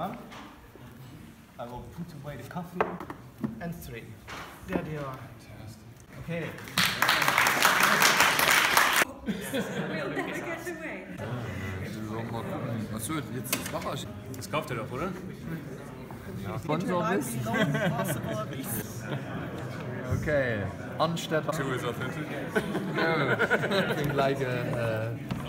I will put away the coffee and three. There they are. Okay. We'll never get away. Was wird jetzt das Wasser? Das kauft ihr doch, oder? Sponsor bist? Okay. Anstatt. Two is authentic. Ich bin gleich äh,